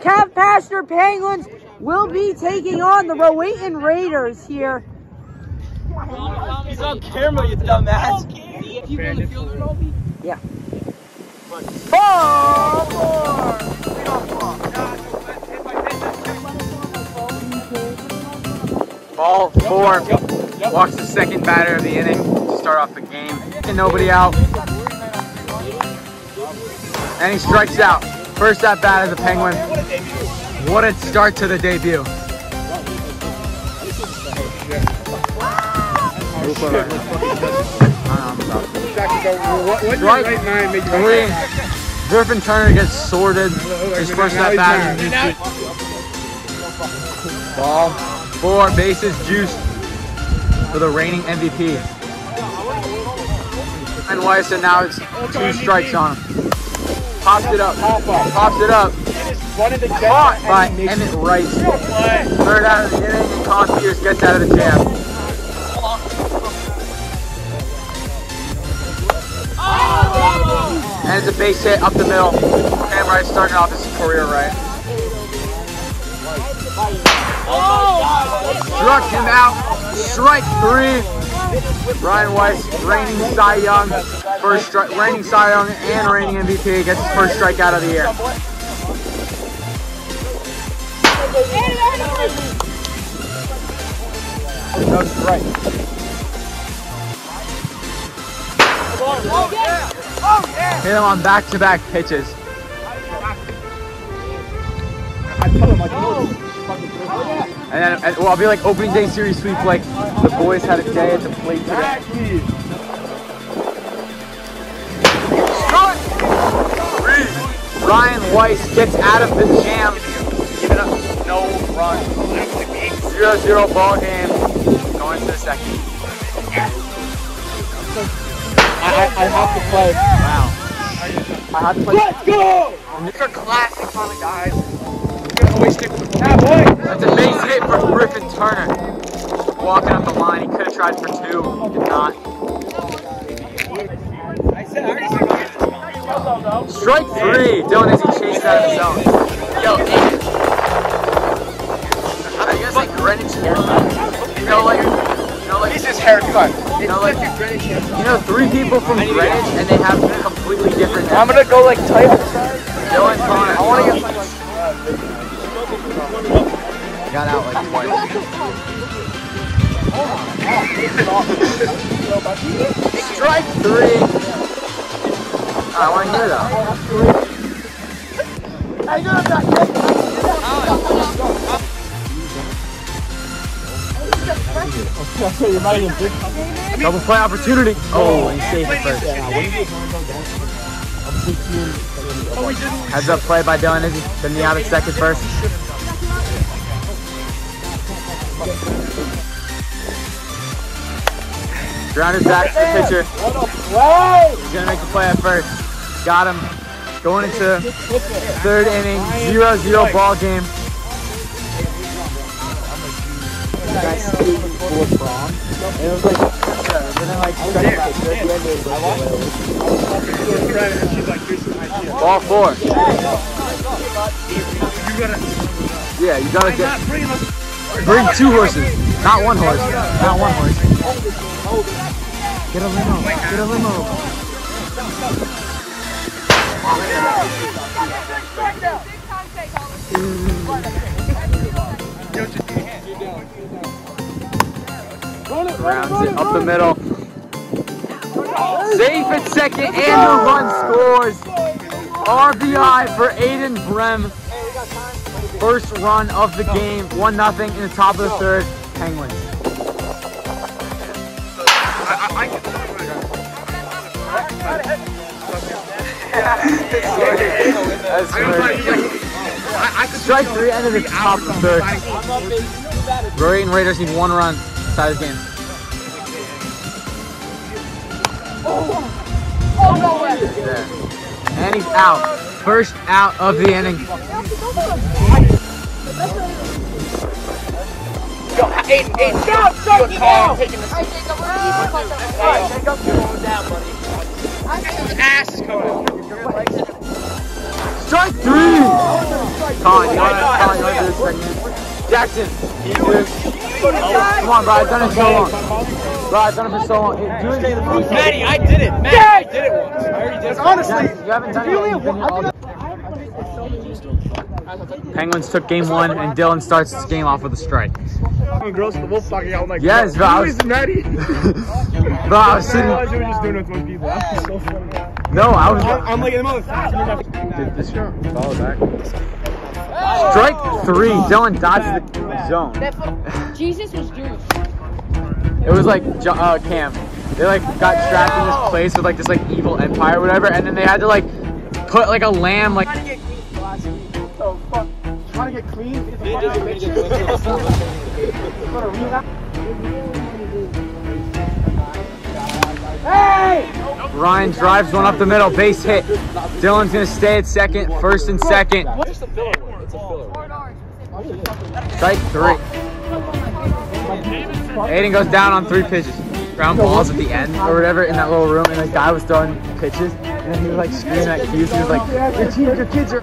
Calf Pasture Penguins will be taking on the Rowayton Raiders here. It's on camera, you dumbass. Yeah. Ball Ball four. Walks the second batter of the inning to start off the game. And nobody out. And he strikes out. First at bat as a Penguin. What a start to the debut. Three. Griffin Turner gets sorted. His first at bat. Ball four. Bases juiced for the reigning MVP. And Weiss, and now it's two strikes on him. Pops it up. Pops it up. Caught by Emmett Rice. Third out of the inning, and Con Pierce gets out of the jam. And it's a base hit up the middle. Cam Rice starting off his career right. Struck him out. Strike three. Ryan Weiss, reigning Cy Young, first reigning Cy Young and reigning MVP, gets his first strikeout of the year. No strike. Hit him on back-to-back pitches. And then, and, well, I'll be like opening day series sweep, like the boys had a day at the plate today. Ryan Weiss gets out of the jam, giving up no run. 0-0 ball game, going to the second. I, I, I have to play. Wow. I have to play. Let's go! These are classic kind of guys. Always stick with the boy. That's a base hit for Griffin Turner. Walking up the line. He could have tried for two. Did not. I said, I already said Strike three. Dylan as he chases out of the zone. Yo, you guys like Greenwich haircut? You know, like, you know, like, This is haircut. you know, like, you know, three people from Greenwich and they have completely different. I'm gonna go like tight. Dylan Connor. I wanna get got out like twice. Strike three. I want to hear that. Double play opportunity. Oh, he saved it first. Heads up play by Dylan Izzy. Then the out at second first. Grounded back to the pitcher. He's gonna make the play at first. Got him. Going into third inning, 0-0 ball game. Ball four. Yeah, you gotta get bring two horses, not one horse, not one horse. Get a limo, get a limo. Rounds it up the middle. Safe at second, and the run scores. RBI for Aiden Brem. First run of the game, 1 0 in the top of the third. Penguins. That's great. Strike three, end of the top of the third. Rowayton Raiders need one run inside the game. Oh, no There. And he's out. First out of the inning. Yo, Aiden, Aiden, stop, stop, stop. Taking this. Ass is coming. Strike three! Colin, you wanna, Colin, you wanna do this segment? Jackson, you do it. Come on, bro, I've done it so long. Bro, I've done it for so long. Do it. Maddie, I did it. Maddie, I did it once. I already did it. Honestly, you haven't done it. Penguins took game one, and Dylan starts this game off with a strike. I'm gross, but we'll fucking out like Yes, bro. I was, Who is Maddie? bro, I was sitting. realized you were just doing it with one people. That so funny. No, I was. I'm, I'm like in the mother. Dude, this follow back. Strike three. Dylan dodges the zone. Jesus was Jewish. It was like Jo- uh, Cam. They like got trapped in this place with like this like evil empire or whatever, and then they had to like put like a lamb like. Trying to get clean. Ryan drives one up the middle, base hit. Dylan's gonna stay at second, first and second. Strike three. Aiden goes down on three pitches. Ground balls at the end or whatever in that little room, and the guy was throwing pitches, and then he was like screaming at Hughes. He was like, "Your team, your kids are."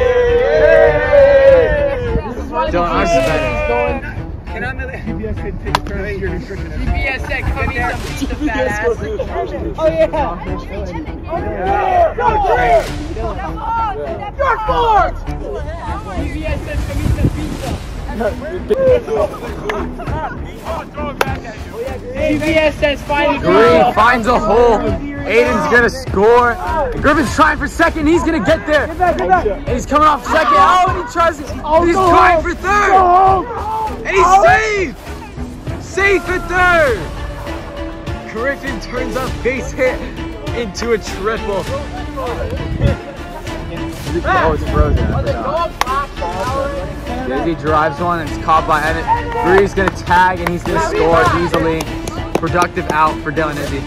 was better. CBS said take a turn your nutrition. CBS said, come eat some pizza, fat ass. CBS said, come eat some pizza. CBS says, find a Green girl. finds a hole. Aiden's gonna score. Griffin's trying for second. He's gonna get there. And he's coming off second. Oh, and he tries. He's trying for third. And he's safe. Safe at third. Griffin turns up base hit into a triple. Oh, it's frozen. Dizzy drives one and it's caught by Emmett. Bree's gonna tag and he's gonna score easily. Productive out for Dylan Izzy.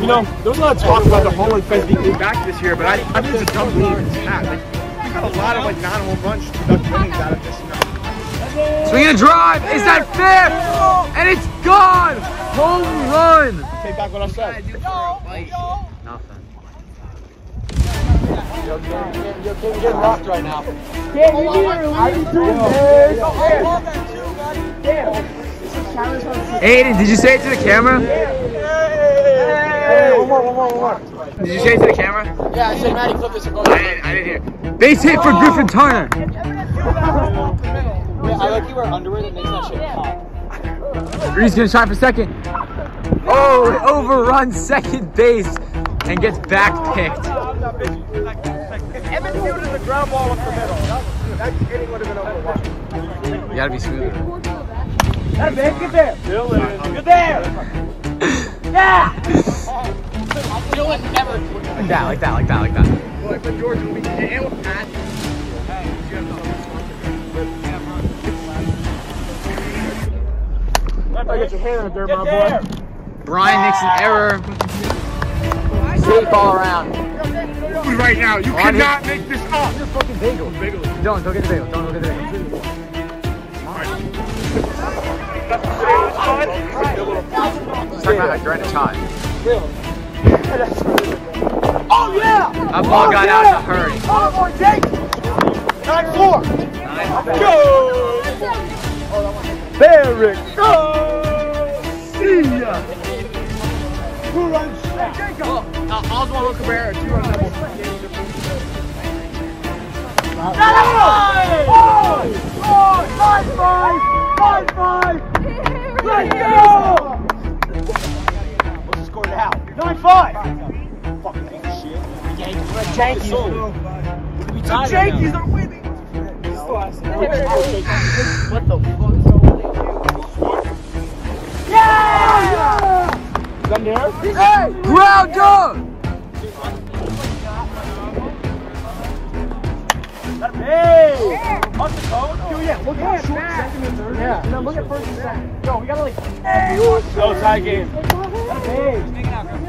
You know, there was a lot of talk about the home run fence being back this year, but I, I think it's a dumb. It's not. Like, we got a lot of like non-home run production innings out of this. You know. Swinging a drive. Is that fair? And it's gone. Home run. Take back what I said. Nothing. You're getting rocked right now. Aiden, did you say it to the camera? Hey, one more, one more, one more. Did you say it to the camera? Yeah, I said, Maddie, clip this and go. I didn't, I didn't hear. Base hit for Griffin Turner. I like you wear underwear that makes that shit pop. Bree's gonna try for second. Oh, it overruns second base and gets back picked. Evan fielded the ground ball up the middle. That, that hitting would have been over. Watch. You gotta be smoother. Get there, get there. Get there. Dylan never. Like that, like that, like that, like that. Boy, but George will be and with Pat. I get your hand in there, my boy. Brian makes an error. Safe all around. Right now, you On it. cannot make this up. fucking bagel. Don't, go get the bagel. Don't go get the bagel. Just talking about during time. Oh yeah! That ball oh, got out in a hurry. Oh boy, Jake! Nine four. Go! Barrick. Go! See Cabrera, two double. Let's go! What's the score now? Nine five. Fucking shit. Yankees. The Yankees are winning. What the fuck? Yeah! Done there? Grounder! Hey! Off the cone? Oh, yeah. Look at short second and third. Yeah. And look at first and second. Yo, we gotta like. Go, tie game. Hey.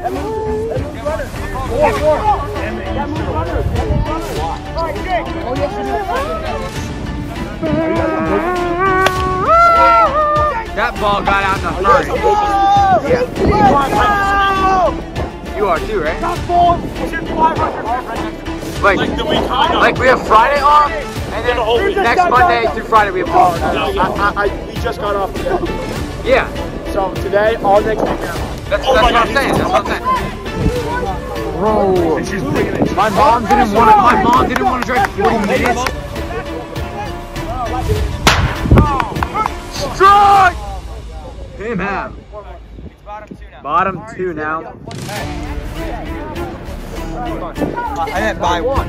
That moves, that moves runner. Four, four. That runner. That moves runner. All right, Jake. Oh, yes, That ball got out in a hurry. You are too, right? Top four. What's your 500? Like, Like the week coming up. like we have Friday off, and then the whole next Monday through Friday we have oh, off. I, I, I, we just got off of that. Yeah, So today, all next week now. that's, Oh that's my what I'm God, saying. That's what I'm saying. Bro, she's bringing it. my mom didn't want to. My mom didn't want to drive 40 minutes. Strike! Him out. Bottom two now. I meant buy one.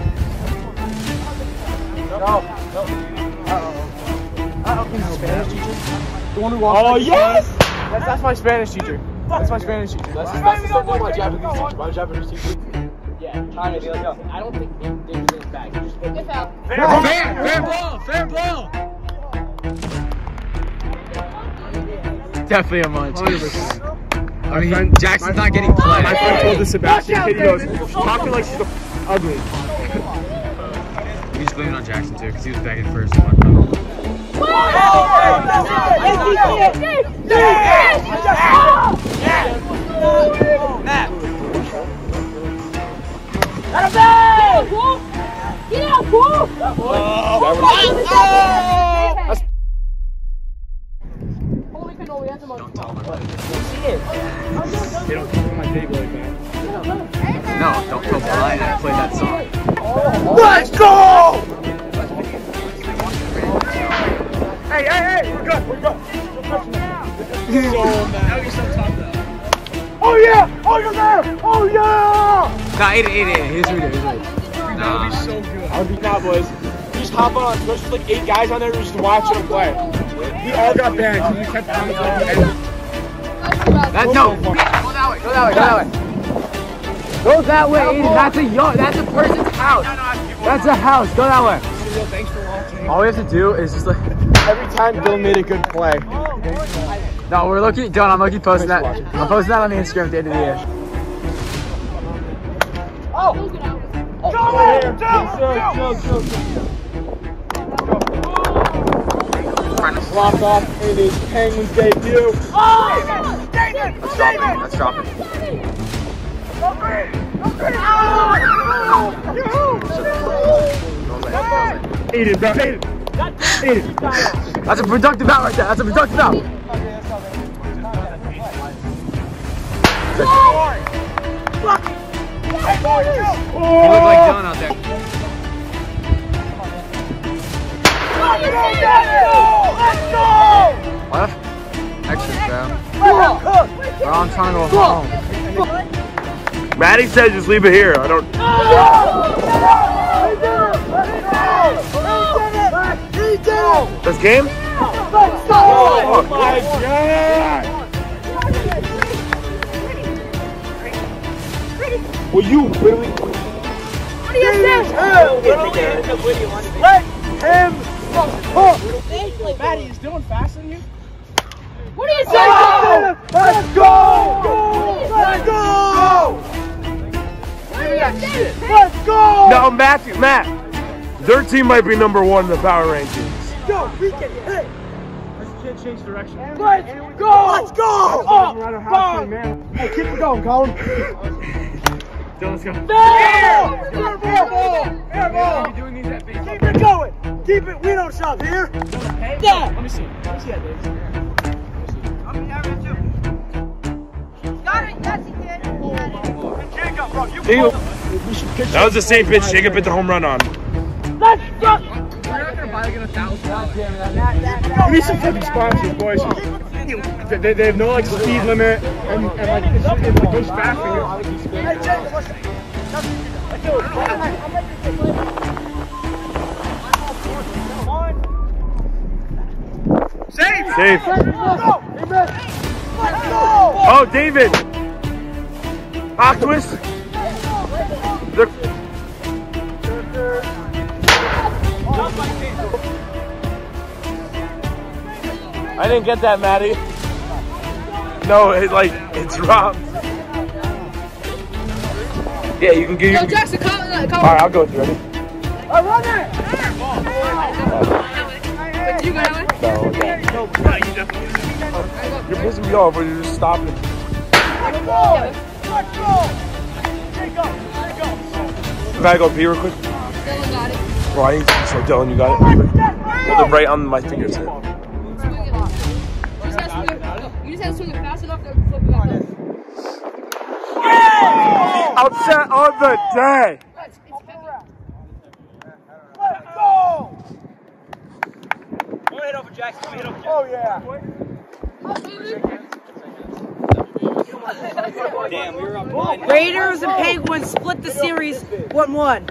Oh, yes! That's, that's my Spanish teacher. That's my Spanish teacher. That's, that's the same thing my Japanese teacher. My Japanese teacher. Yeah, trying to be like, yo. I don't think David's in his bag. He just Good. Fair, fair ball, fair ball. Definitely a munch. I mean, Jackson's not getting My play. friend told the Sebastian kid, he goes, talk to her like she's a ugly. We just blaming on Jackson too, because he was begging first. Get out, Paul! Holy cannoli, that's a motion. They don't come on my table like that. No, don't go blind and play that song. Let's go! Hey, hey, hey, we're good, we're good. So mad. Oh yeah! Oh you're there! Oh yeah! Nah, 8 8 8. Here's who it is. Here's who it is. That would be so good. I would be Cowboys. You just hop on Twitch, there's like eight guys on there just watching them play. We all got banned because we kept commenting at the end. That, no, go that way, go that way, go that way. Go that way, Aiden. That's a yo, that's a person's house. That's a house. Go that way. Thanks for watching. All we have to do is just like, Every time Dylan made a good play. no, we're looking, John, I'm looking posting that. I'm posting that on the Instagram at the end of the year. Locked off in his Penguins debut. Let's drop it. Let's drop it. Aiden, bro, Aiden. Aiden. That's a productive out right there. That's a productive out. Oh! He looked like Dylan out there. What? Extra bro. Bro, I'm trying to go home. Maddie said just leave it here. I don't. This game? Oh my god! Will you really? What do you say? Let him hook! Maddie, is Dylan faster than you? What are you oh, say? Let's go! Let's go! Let's go! No, Matthew, Matt. Their team might be number one in the power rankings. Go! We can hit! Let's can't change direction. Let's go! Let's go! Oh, Up! Down! Hey, keep it going, Colin. Dylan's go. Fair! Fair ball! Fair ball! Keep it going! Keep it! We don't stop here! Yeah! Let me see. Let me see that, Davis. That was the same pitch Jacob hit the home run on. Let's go! We need some fucking sponsors, boys. They, they, have no like speed limit and, and like it's, it goes fast. Safe. Go! Let's go! Oh, David. Hawk I didn't get that, Maddie. No, it like it dropped. Yeah, you can get. Yo, Jackson, call, uh, call. All right, I'll go with you. Ready? Did you go that way? No, okay. You're pissing me off, but you're just stopping. Can I go pee real quick? Dylan got it. Bro, I need to so Dylan, you got it? Hold it right on my fingertip. Upset on the day. It's, it's heavy. Raiders and Penguins split the series 1-1.